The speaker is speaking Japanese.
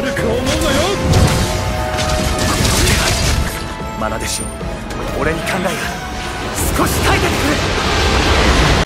悪く思うなよ。弟子俺に考えが。少し耐えててくれ。